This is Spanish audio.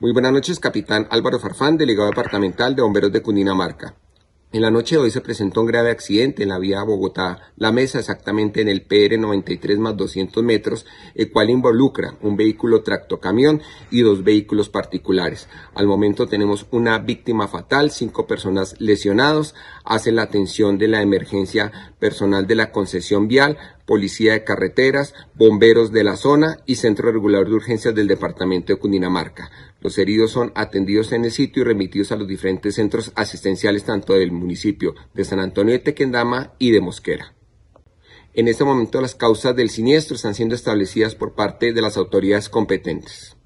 Muy buenas noches, capitán Álvaro Farfán, delegado departamental de Bomberos de Cundinamarca. En la noche de hoy se presentó un grave accidente en la vía Bogotá-La Mesa, exactamente en el PR 93 más 200 metros, el cual involucra un vehículo tractocamión y dos vehículos particulares. Al momento tenemos una víctima fatal, cinco personas lesionados. Hace la atención de la emergencia personal de la concesión vial, policía de carreteras, bomberos de la zona y centro regulador de urgencias del departamento de Cundinamarca. Los heridos son atendidos en el sitio y remitidos a los diferentes centros asistenciales tanto del municipio de San Antonio de Tequendama y de Mosquera. En este momento las causas del siniestro están siendo establecidas por parte de las autoridades competentes.